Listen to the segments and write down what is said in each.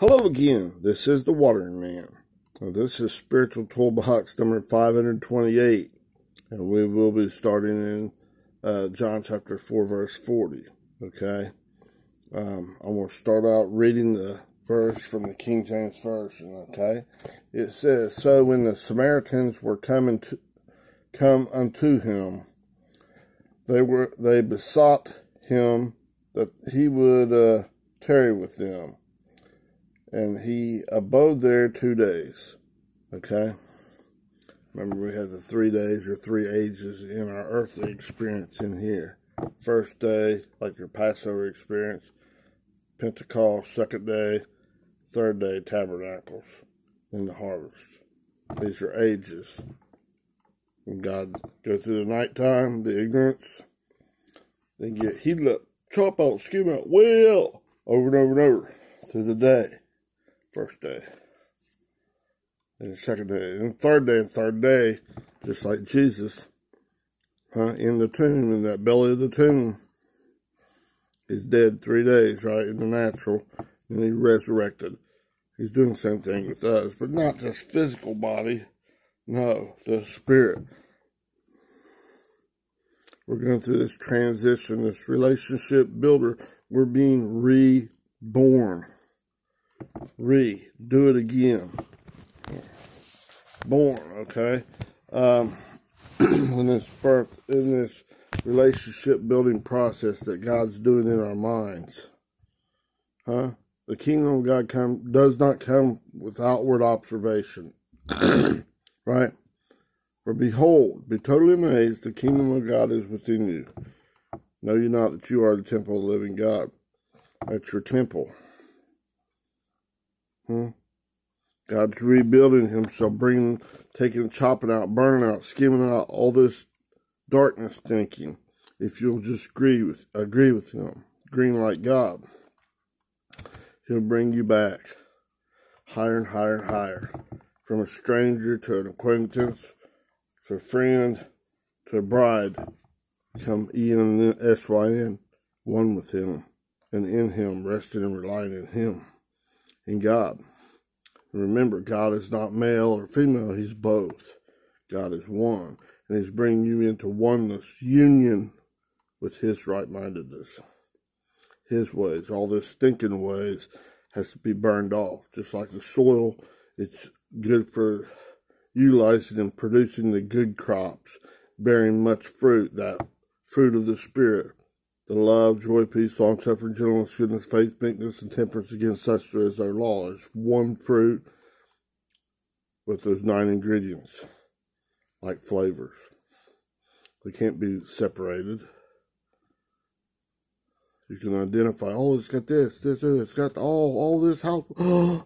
Hello again. This is the Watering Man. This is Spiritual Toolbox number 528, and we will be starting in uh, John chapter 4, verse 40. Okay? Um, I'm going to start out reading the verse from the King James Version. Okay? It says, So when the Samaritans were coming to come unto him, they were they besought him that he would uh, tarry with them and he abode there two days. Okay? Remember, we had the three days or three ages in our earthly experience in here. First day, like your Passover experience, Pentecost, second day, third day, tabernacles, in the harvest. These are ages. When God go through the nighttime, the ignorance, then get heated up, chop out, skim out, well, over and over and over through the day first day. And the second day. And third day and third day, just like Jesus, huh, in the tomb, in that belly of the tomb. He's dead three days, right, in the natural, and he resurrected. He's doing the same thing with us, but not just physical body. No, the spirit. We're going through this transition, this relationship builder. We're being reborn re, do it again. Born, okay? Um, in this birth, in this relationship building process that God's doing in our minds. Huh? The kingdom of God come does not come with outward observation. right? For behold, be totally amazed, the kingdom of God is within you. Know you not that you are the temple of the living God. That's your temple. Hmm? God's rebuilding himself, bringing, taking, chopping out, burning out, skimming out all this darkness thinking. If you'll just agree with, agree with him, green like God, he'll bring you back higher and higher and higher. From a stranger to an acquaintance, to a friend, to a bride. Come E-N-S-Y-N, one with him, and in him, resting and relying in him in God. Remember, God is not male or female, He's both. God is one. And He's bringing you into oneness, union with His right mindedness, His ways. All this thinking ways has to be burned off. Just like the soil, it's good for utilizing and producing the good crops, bearing much fruit, that fruit of the Spirit the love, joy, peace, long suffering, gentleness, goodness, faith, meekness, and temperance against such there is their law. It's one fruit with those nine ingredients, like flavors. They can't be separated. You can identify, oh, it's got this, this, this, it's got all, all this house.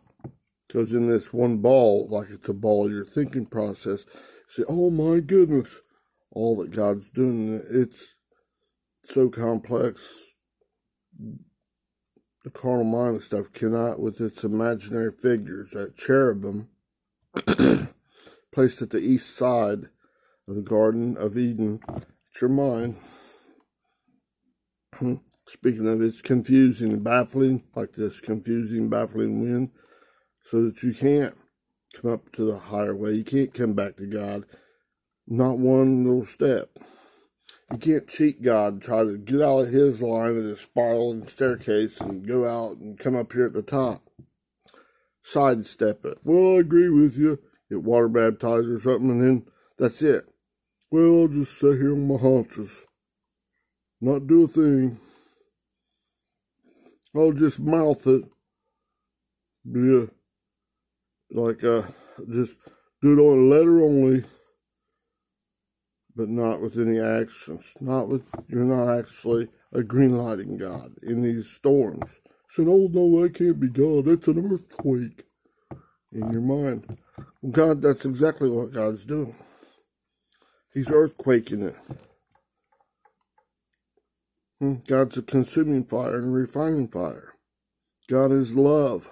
Goes in this one ball, like it's a ball your thinking process. You say, oh my goodness, all that God's doing. It's so complex. The carnal mind and stuff cannot, with its imaginary figures, that cherubim placed at the east side of the Garden of Eden. It's your mind. Speaking of, it's confusing and baffling, like this confusing, baffling wind, so that you can't come up to the higher way. You can't come back to God. Not one little step. You can't cheat God try to get out of his line of the spiraling staircase and go out and come up here at the top. Sidestep it. Well, I agree with you. Get water baptized or something, and then that's it. Well, I'll just sit here on my haunches. Not do a thing. I'll just mouth it. Yeah. Like, uh, just do it on a letter only but not with any actions. Not with you're not actually a green lighting God in these storms. So oh no, that can't be God. That's an earthquake in your mind. Well, God, that's exactly what God's doing. He's earthquaking it. Hmm, God's a consuming fire and refining fire. God is love.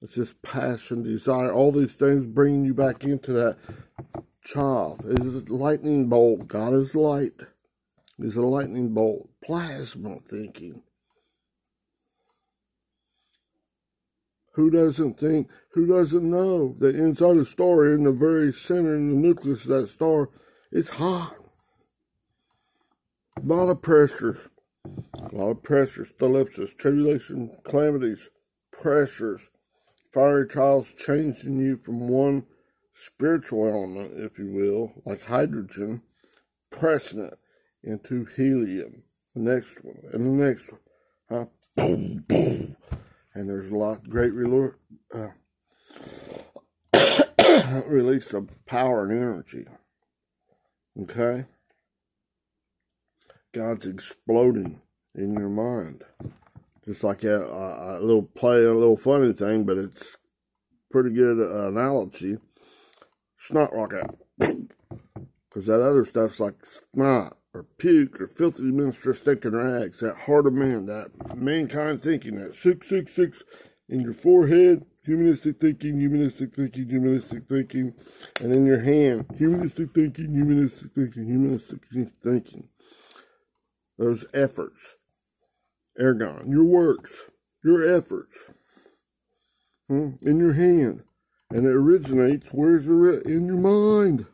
It's just passion, desire, all these things bringing you back into that chaff is a lightning bolt. God is light. Is a lightning bolt. Plasma thinking. Who doesn't think, who doesn't know that inside a star, in the very center, in the nucleus of that star, it's hot. A lot of pressures, a lot of pressures, thlipsis, tribulation, calamities, pressures, fiery trials changing you from one spiritual element, if you will, like hydrogen, pressing it into helium. The next one, and the next one. Huh? Boom, boom. And there's a lot great uh, release of power and energy. Okay? God's exploding in your mind. Just like a, a, a little play, a little funny thing, but it's pretty good uh, analogy. Snot rocket. Because that other stuff's like snot or puke or filthy minister stinking rags. That heart of man, that mankind thinking, that 666 in your forehead, humanistic thinking, humanistic thinking, humanistic thinking, and in your hand, humanistic thinking, humanistic thinking, humanistic thinking. Those efforts ergon, your works, your efforts, hmm, in your hand. And it originates, where's it? In your mind.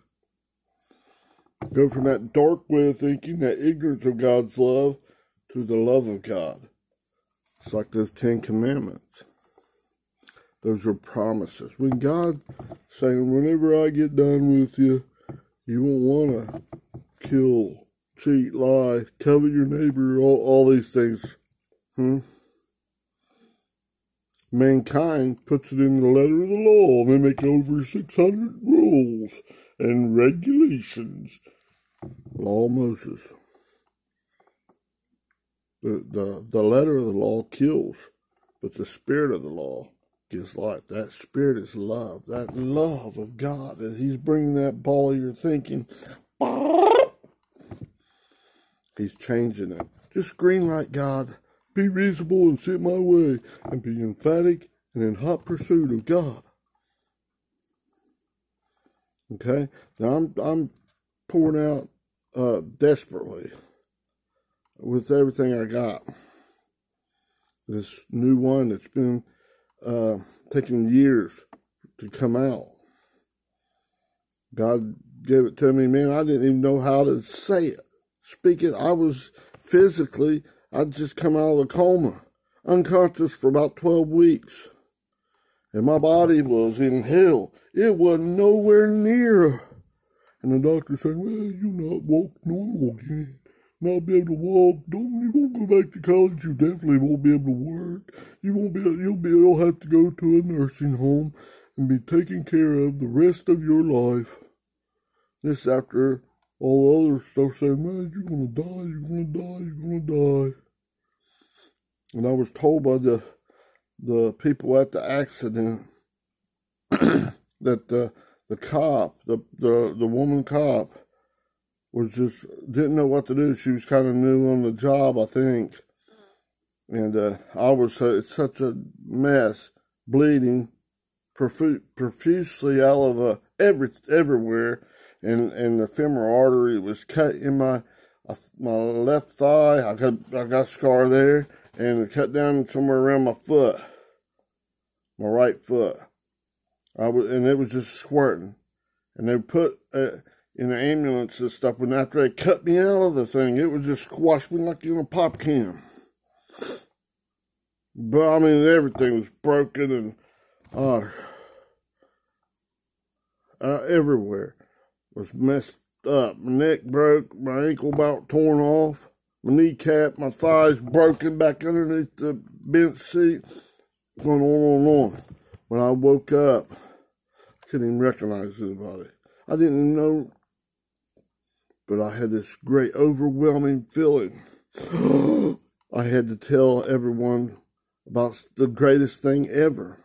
Go from that dark way of thinking, that ignorance of God's love, to the love of God. It's like those Ten Commandments. Those are promises. When God saying, whenever I get done with you, you won't want to kill, cheat, lie, covet your neighbor, all, all these things Hmm? Mankind puts it in the letter of the law. They make over 600 rules and regulations. Law Moses. The, the, the letter of the law kills, but the spirit of the law gives life. That spirit is love. That love of God. As He's bringing that ball of your thinking, He's changing it. Just green light God be reasonable and sit my way, and be emphatic and in hot pursuit of God. Okay? Now I'm I'm pouring out uh, desperately with everything I got. This new one that's been uh, taking years to come out. God gave it to me, man. I didn't even know how to say it, speak it. I was physically I'd just come out of a coma, unconscious for about 12 weeks. And my body was in hell. It was nowhere near. And the doctor said, well, you're not walk normal again. Not be able to walk. Don't you won't go back to college. You definitely won't be able to work. You won't be. You'll be. You'll have to go to a nursing home and be taken care of the rest of your life. This after all the other stuff saying, man, you're gonna die, you're gonna die, you're gonna die. And I was told by the the people at the accident that the the cop, the, the the woman cop, was just didn't know what to do. She was kind of new on the job, I think, and uh, I was uh, such a mess, bleeding profu- profusely out of uh, every everywhere and and the femoral artery was cut in my uh, my left thigh. I got I got a scar there, and it cut down somewhere around my foot, my right foot. I was and it was just squirting, and they put uh, in the ambulance and stuff. And after they cut me out of the thing, it was just squashed me like in a pop can. But I mean, everything was broken and uh, uh everywhere was messed up. My neck broke, my ankle about torn off, my kneecap, my thighs broken back underneath the bench seat. Going on and on. When I woke up, I couldn't even recognize anybody. I didn't know, but I had this great overwhelming feeling. I had to tell everyone about the greatest thing ever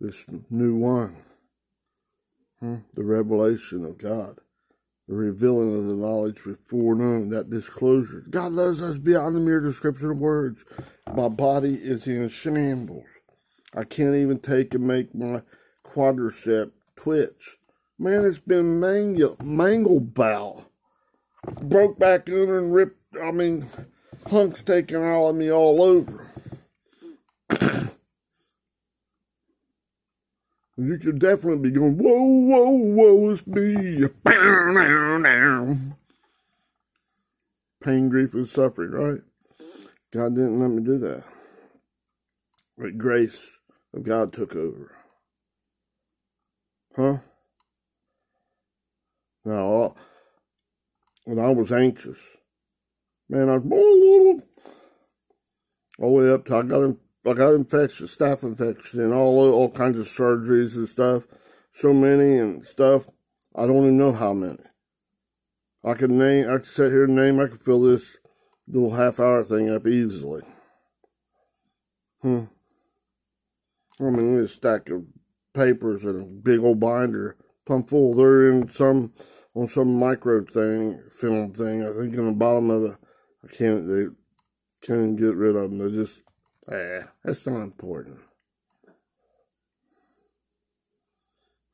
this new wine. Hmm? The revelation of God, the revealing of the knowledge before known, that disclosure. God loves us beyond the mere description of words. My body is in shambles. I can't even take and make my quadricep twitch. Man, it's been mangled, mangled bow. Broke back under and ripped, I mean, hunks taken out of me all over. You could definitely be going, whoa, whoa, whoa, it's me. Pain, grief, and suffering, right? God didn't let me do that. But grace of God took over. Huh? Now, uh, when I was anxious, man, I was oh, oh, oh, all the way up to I got I got infection, staph infection, and all all kinds of surgeries and stuff. So many and stuff. I don't even know how many. I could name. I could sit here and name. I could fill this little half hour thing up easily. Hmm. I mean, a stack of papers and a big old binder pump full. They're in some on some micro thing, film thing. I think in the bottom of the. I can't. They can't get rid of them. They just. Eh, that's not important.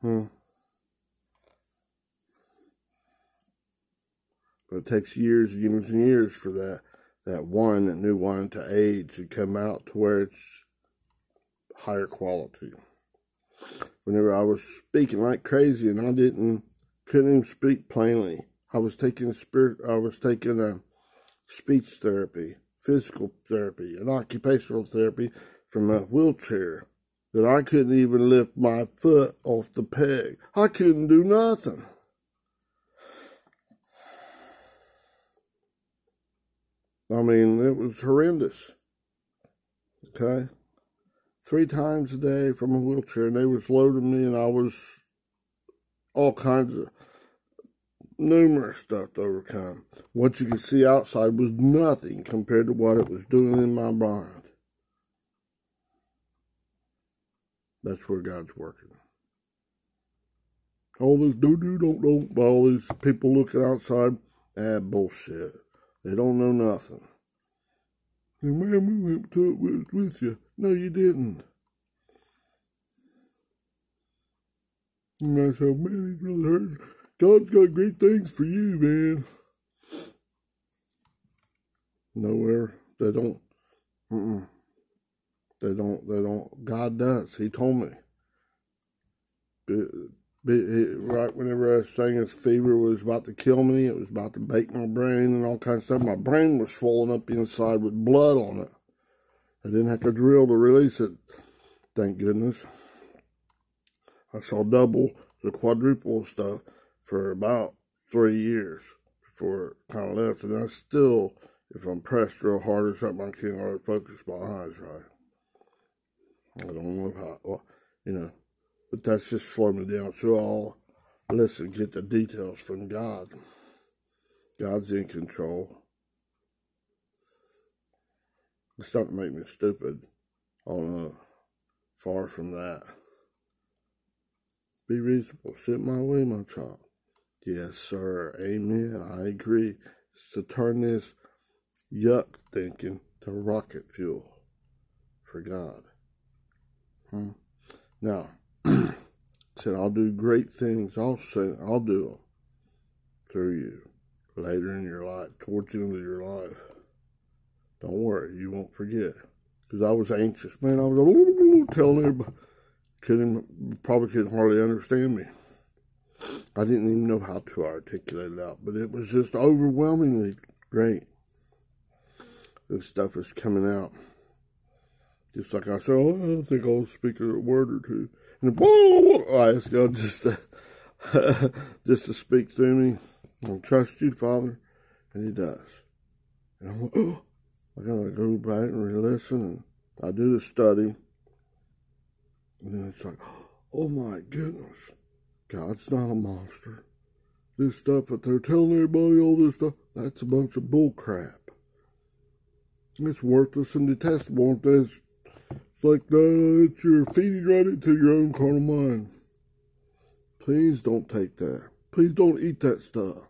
Hmm. But it takes years, and years, and years for that that one, that new wine to age and come out to where it's higher quality. Whenever I was speaking like crazy and I didn't couldn't even speak plainly. I was taking spirit I was taking a speech therapy, physical therapy, and occupational therapy from a wheelchair that I couldn't even lift my foot off the peg. I couldn't do nothing. I mean, it was horrendous. Okay? Three times a day from a wheelchair, and they was loading me, and I was all kinds of numerous stuff to overcome. What you could see outside was nothing compared to what it was doing in my mind. That's where God's working. All this do do don't don't all these people looking outside, ah bullshit. They don't know nothing. And man, we went to it with, with you. No, you didn't. And I said, man, he's really hurt. God's got great things for you, man. Nowhere. They don't. Mm-mm. They don't. They don't. God does. He told me. But, but it, right whenever I was saying his fever was about to kill me, it was about to bake my brain and all kinds of stuff. My brain was swollen up inside with blood on it. I didn't have to drill to release it. Thank goodness. I saw double the quadruple stuff for about three years before it kind of left. And I still, if I'm pressed real hard or something, I can't hardly focus my eyes right. I don't know how, well, you know, but that's just slowing me down. So I'll listen, get the details from God. God's in control. It's not to make me stupid. Oh uh, no, far from that. Be reasonable. Sit my way, my child. Yes, sir. Amen. I agree. To turn this yuck thinking to rocket fuel for God. Hmm. Now, said I'll do great things. I'll say I'll do them through you later in your life, towards the end of your life. Don't worry, you won't forget. Because I was anxious, man. I was telling everybody, couldn't probably couldn't hardly understand me. I didn't even know how to articulate it out, but it was just overwhelmingly great. This stuff is coming out. Just like I said, oh, I think I'll speak a word or two. And I asked God just to, just to speak through me. I trust you, Father. And he does. And I'm like, oh, I gotta go back and re-listen. And I do the study. And then it's like, oh my goodness. God's not a monster. This stuff that they're telling everybody, all this stuff, that's a bunch of bull crap. It's worthless and detestable. It's like that, it's you're feeding right into your own carnal mind. Please don't take that. Please don't eat that stuff.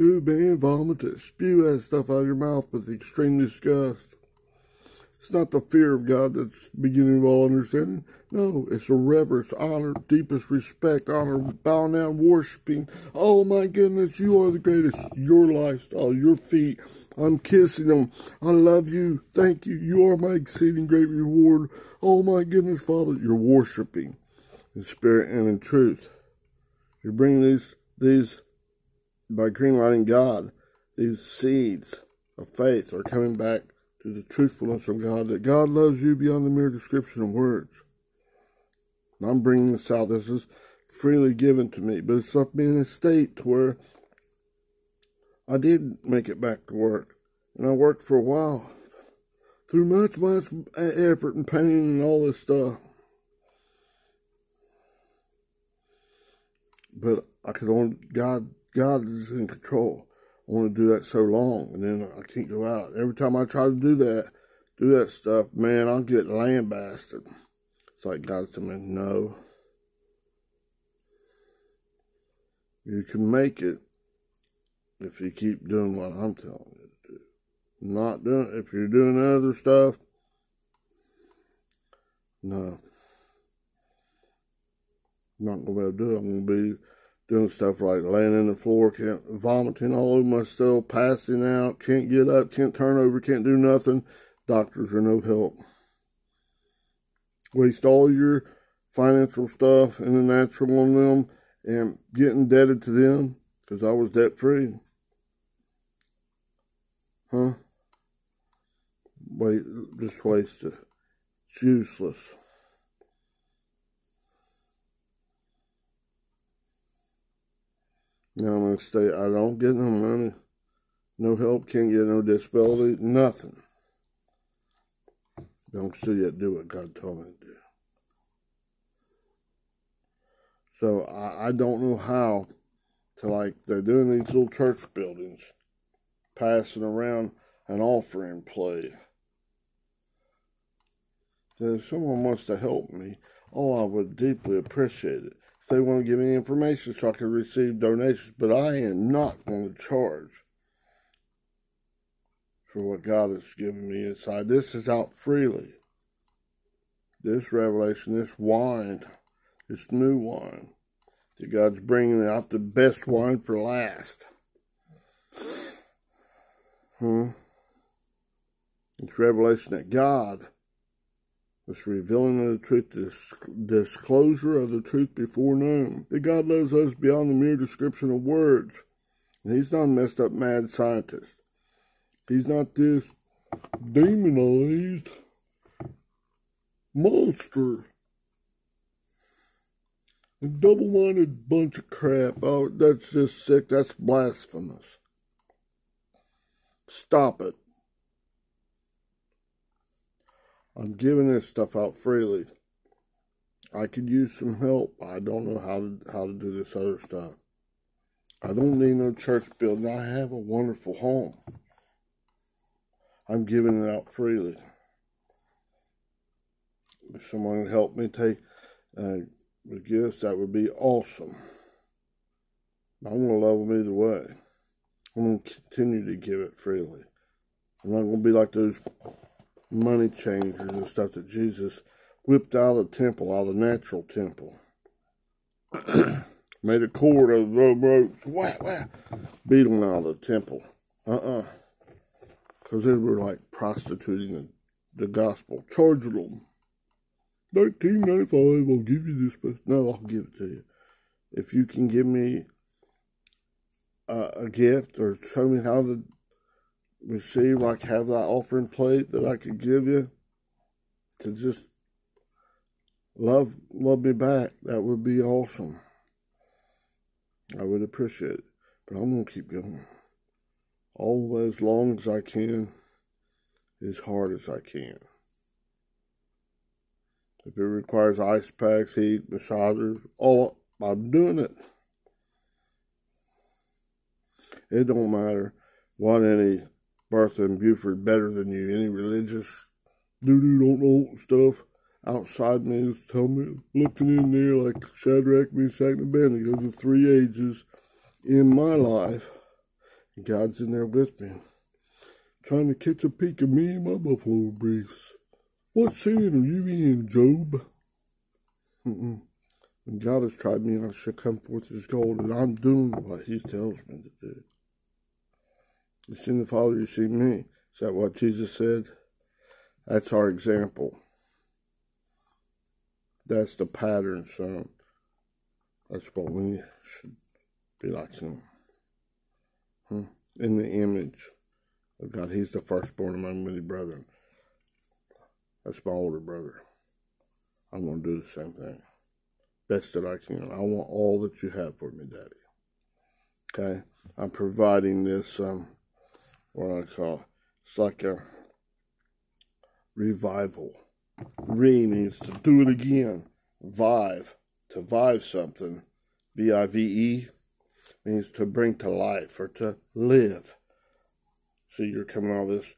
Ooh, man, vomit it. Spew that stuff out of your mouth with extreme disgust. It's not the fear of God that's beginning of all understanding. No, it's a reverence, honor, deepest respect, honor, bowing down, worshiping. Oh my goodness, you are the greatest. Your lifestyle, your feet. I'm kissing them. I love you. Thank you. You are my exceeding great reward. Oh my goodness, Father, you're worshiping. in spirit and in truth. You're bringing these these by greenlighting God, these seeds of faith are coming back to the truthfulness of God, that God loves you beyond the mere description of words. I'm bringing this out. This is freely given to me, but it's left me in a state where I did make it back to work, and I worked for a while through much, much effort and pain and all this stuff. But I could only God God is in control. Want to do that so long, and then I can't go out. Every time I try to do that, do that stuff, man, I'll get lambasted. It's like God's telling me, no. You can make it if you keep doing what I'm telling you to do. Not doing if you're doing other stuff, no. I'm not gonna be able to do it. I'm gonna be doing stuff like laying in the floor, can't vomiting all over myself, passing out, can't get up, can't turn over, can't do nothing. Doctors are no help. Waste all your financial stuff in the natural on them and get indebted to them because I was debt free. Huh? Wait, just waste it. It's useless. Now I'm going to say, I don't get no money, no help, can't get no disability, nothing. I'm still yet do what God told me to do. So I, I don't know how to like they're doing these little church buildings, passing around an offering plate. So if someone wants to help me, oh, I would deeply appreciate it they want to give me information so I can receive donations, but I am not going to charge for what God has given me inside. This is out freely. This revelation, this wine, this new wine, that God's bringing out the best wine for last. Hmm. It's revelation that God it's revealing of the truth, disclosure of the truth before known. That God loves us beyond the mere description of words. And he's not a messed up mad scientist. He's not this demonized monster. A double-minded bunch of crap. Oh, that's just sick. That's blasphemous. Stop it. I'm giving this stuff out freely. I could use some help. I don't know how to how to do this other stuff. I don't need no church building. I have a wonderful home. I'm giving it out freely. If someone would help me take uh, the gifts, that would be awesome. I'm to love them either way. I'm going to continue to give it freely. I'm not going to be like those money changers and stuff that Jesus whipped out of the temple, out of the natural temple. Made a cord of the ropes, wah, wah, beat them out of the temple. Uh-uh. Because they were like prostituting the, the gospel. Charged them. 1995, I'll give you this. But no, I'll give it to you. If you can give me a, a gift or show me how to receive, like have that offering plate that I could give you to just love love me back, that would be awesome. I would appreciate it. But I'm gonna keep going. All as long as I can, as hard as I can. If it requires ice packs, heat, massagers, all I'm doing it. It don't matter what any Bertha and Buford better than you. Any religious doo doo don't know stuff outside me is telling me, looking in there like Shadrach, Meshach, and Abednego, the three ages in my life. And God's in there with me, trying to catch a peek of me in my buffalo briefs. What sin are you in, Job? Mm-mm. And God has tried me, and I shall come forth as gold, and I'm doing what He tells me to do. You see the Father, you see me. Is that what Jesus said? That's our example. That's the pattern, son. That's what we should be like him. Hmm? In the image of God. He's the firstborn among many brethren. That's my older brother. I'm going to do the same thing. Best that I can. I want all that you have for me, Daddy. Okay? I'm providing this, um, what I call, it's like a revival. Re means to do it again. Vive, to vive something. V I V E means to bring to life or to live. So you're coming out of this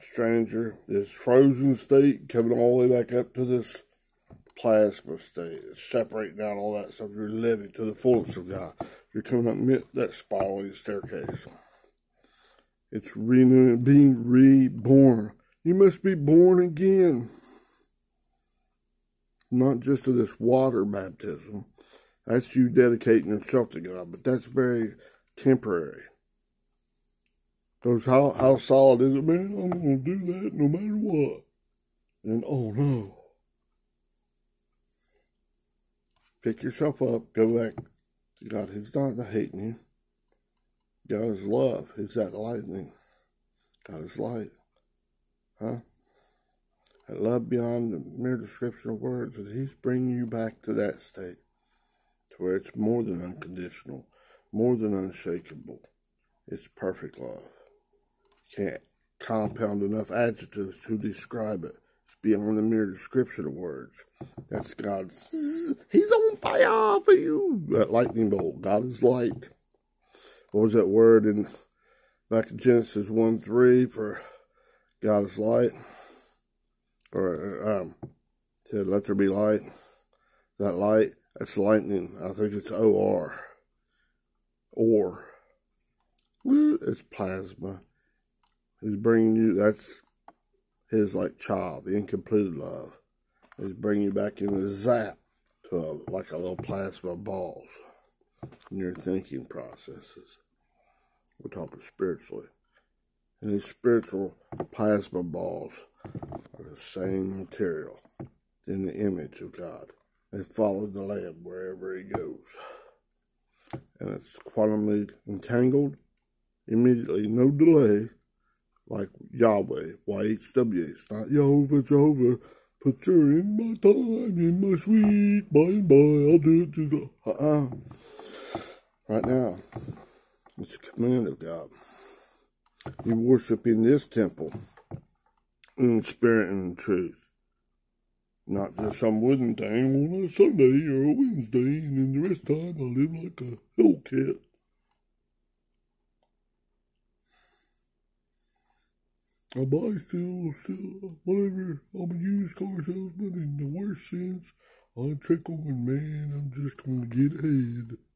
stranger, this frozen state, coming all the way back up to this plasma state, separating out all that stuff. You're living to the fullness of God. You're coming up mid that spiraling staircase. It's being reborn. You must be born again. Not just to this water baptism. That's you dedicating yourself to God, but that's very temporary. Because how, how solid is it, man? I'm going to do that no matter what. And oh no. Pick yourself up, go back to God. He's not hating you. God is love. He's that lightning. God is light. Huh? That love beyond the mere description of words, and He's bringing you back to that state, to where it's more than unconditional, more than unshakable. It's perfect love. You can't compound enough adjectives to describe it. It's beyond the mere description of words. That's God's. He's on fire for you. That lightning bolt. God is light. What was that word in back in Genesis 1 3 for God is light? Or um, said, let there be light. That light, that's lightning. I think it's OR. Or. It's plasma. He's bringing you, that's his like child, the incompleted love. He's bringing you back in the zap to a, like a little plasma balls in your thinking processes. We're talking spiritually. And these spiritual plasma balls are the same material in the image of God. They follow the Lamb wherever he goes. And it's quantumly entangled, immediately, no delay, like Yahweh, YHWH, not Jehovah, Jehovah. Put your in my time, in my sweet by and by, I'll do it to the. Uh-uh. Right now, it's a command of God. You worship in this temple in spirit and truth. Not just some wooden thing on a Sunday or a Wednesday, and then the rest of the time I live like a hellcat. I buy still, still, whatever. I'm a used car salesman in the worst sense. I trickle and man, I'm just gonna get ahead.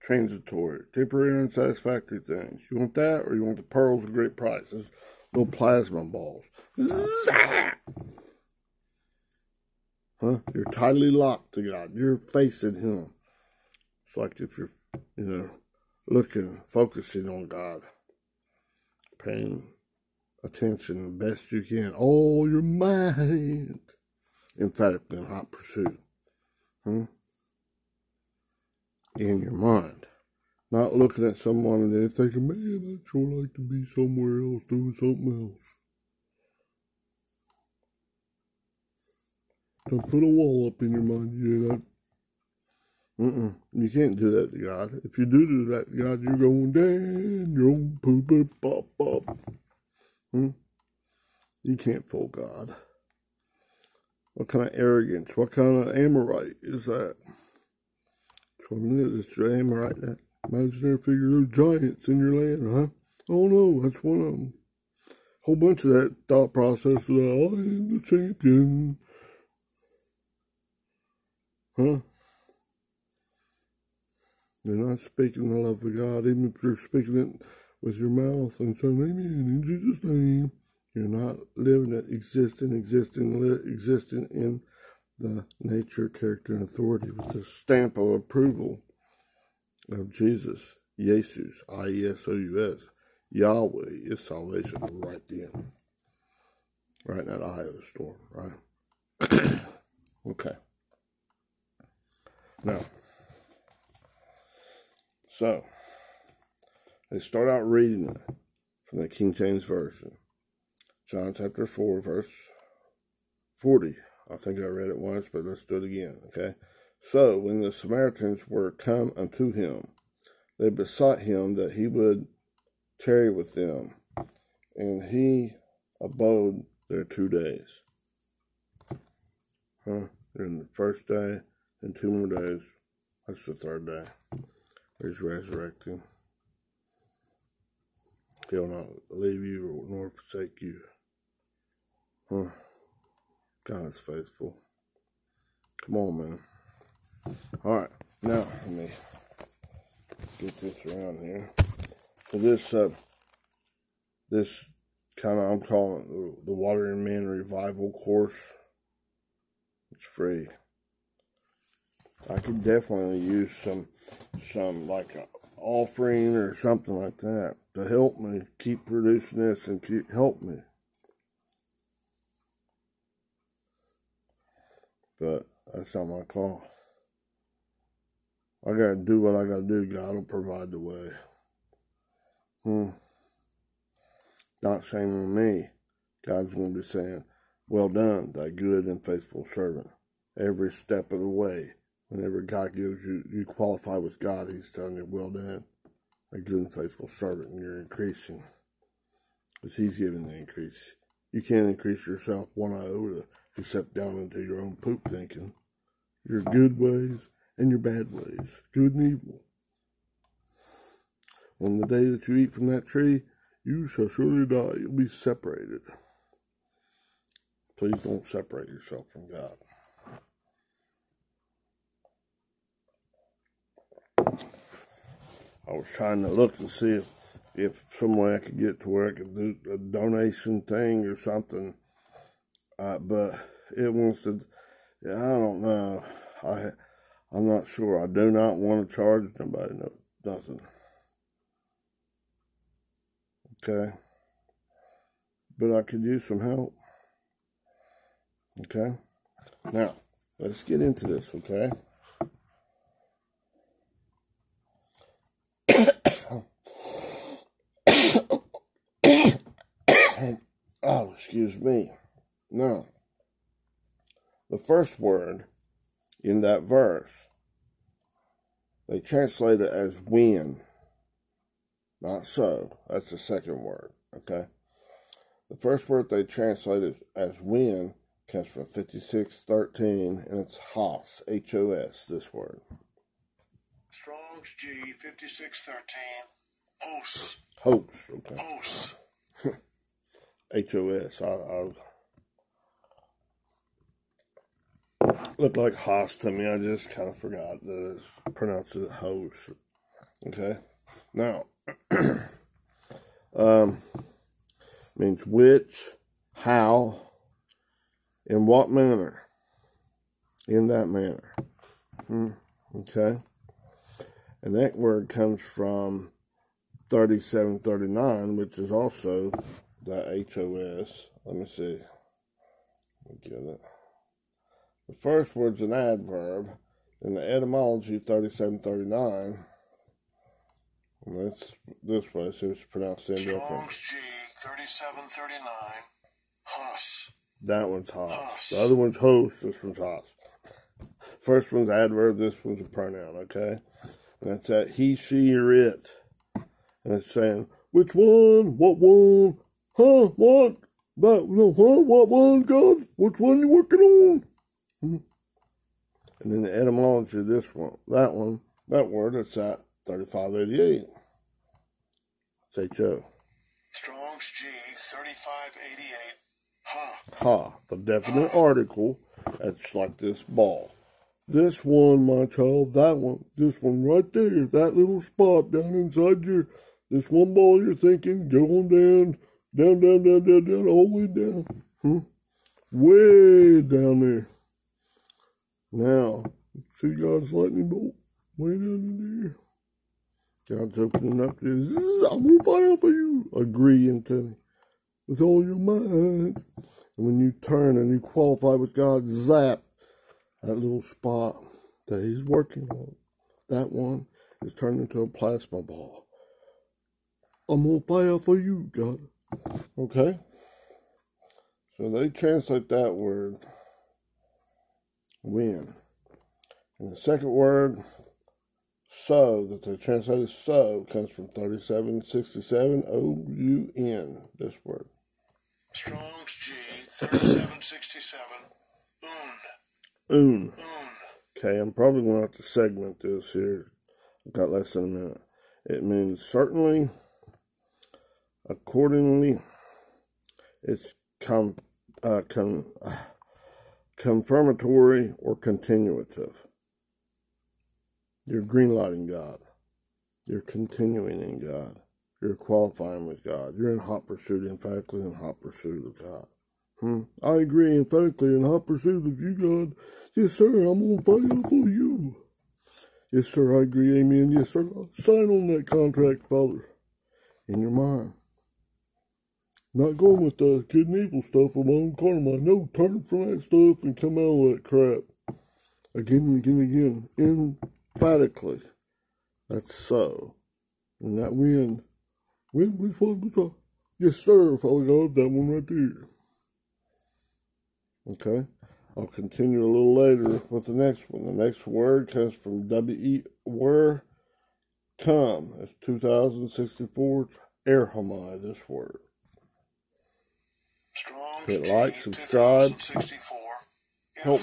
Transitory, temporary, unsatisfactory things. You want that, or you want the pearls of great prices? No plasma balls. Zap! Huh? You're tightly locked to God. You're facing Him. It's like if you're, you know, looking, focusing on God paying attention the best you can. All your mind. Emphatically in hot pursuit. Hmm? In your mind. Not looking at someone and then thinking, man, I'd sure like to be somewhere else doing something else. Don't put a wall up in your mind. You're not Mm-mm. You can't do that to God. If you do do that to God, you're going down your own poop pop pop. Hmm? You can't fool God. What kind of arrogance? What kind of Amorite is that? It's your Amorite, that imaginary figure of giants in your land, huh? Oh no, that's one of them. Whole bunch of that thought process of, I am the champion. Huh? You're not speaking the love of God, even if you're speaking it with your mouth and saying amen in Jesus' name. You're not living it, existing, existing, existing in the nature, character, and authority with the stamp of approval of Jesus, Jesus, I-E-S-O-U-S. Yahweh is salvation right then. Right in that the storm, right? okay. Now, so they start out reading from the King James Version. John chapter 4, verse 40. I think I read it once, but let's do it again, okay? So, when the Samaritans were come unto him, they besought him that he would tarry with them, and he abode there two days. Huh? During the first day and two more days. That's the third day. He's resurrecting. He'll not leave you nor forsake you. Huh? God is faithful. Come on, man. All right, now let me get this around here. So this, uh, this kind of I'm calling it the Watering Man Revival course. It's free. I could definitely use some, some like a offering or something like that to help me keep producing this and keep help me. But that's not my call. I gotta do what I gotta do. God will provide the way. Hmm. Not shaming me. God's gonna be saying, Well done, thy good and faithful servant. Every step of the way. Whenever God gives you you qualify with God, He's telling you, Well done, a good and faithful servant, and you're increasing. Because He's giving the increase. You can't increase yourself one iota except down into your own poop thinking. Your good ways and your bad ways, good and evil. On the day that you eat from that tree, you shall surely die. You'll be separated. Please don't separate yourself from God. I was trying to look and see if, if some way I could get to where I could do a donation thing or something. Uh, but it wants to, I don't know. I I'm not sure. I do not want to charge nobody no, nothing. Okay. But I could use some help. Okay. Now, let's get into this, okay? oh, excuse me. Now, the first word in that verse. They translate it as when. Not so. That's the second word. Okay. The first word they translate as when comes from 5613 and it's Hos, H O S, this word. Strong's G 5613. Hos. Hos, okay. Hos. H O S. I, I looked like Haas to me. I just kind of forgot that it's pronounced as. Okay. Now, um, means which, how, in what manner. In that manner. Hmm. Okay. And that word comes from 3739, which is also the HOS. Let me see. Let me get it. The first word's an adverb. In the etymology 3739, and that's this way, so it's pronounced in different. Strong's G 3739. Hos. That one's Haas. Haas. The other one's host, this one's Haas. First one's adverb, this one's a pronoun, okay? And that's that he, she, or it. And it's saying, which one? What one? Huh? What? That, no, huh? What one, God? Which one you working on? Hmm. And then the etymology of this one, that one, that word, it's at 3588. It's H-O. Strong's G 3588. Ha. Ha, the definite article, that's like this ball. This one, my child, that one, this one right there, that little spot down inside your, this one ball you're thinking, going down, down, down, down, down, down, all the way down. Hmm? Way down there. Now, see God's lightning bolt way down in there. God's opening up this. I'm on fire for you. Agreeing to me with all your mind. And when you turn and you qualify with God, zap, that little spot that He's working on, that one is turned into a plasma ball. I'm on fire for you, God. Okay? So they translate that word win. And the second word, so, that they translated so, comes from 3767 O U N, this word. Strong's G 3767. Un. Un. Un. Okay, I'm probably going to have to segment this here. I've got less than a minute. It means certainly, accordingly, it's com, uh, com, uh, confirmatory or continuative. You're greenlighting God. You're continuing in God. You're qualifying with God. You're in hot pursuit, emphatically in hot pursuit of God. Hmm? I agree emphatically in hot pursuit of you, God. Yes, sir, I'm on fire for you. Yes, sir, I agree. Amen. Yes, sir. Sign on that contract, Father. In your mind. Not going with the good and evil stuff my own carnal mind. No, turn from that stuff and come out of that crap. Again and again and again. Emphatically. That's so. And that was what was that? Yes, sir, Father God. That one right there. Okay. I'll continue a little later with the next one. The next word comes from W-E, where come. It's 2064 erchomai, this word. Hit like, subscribe. 2064.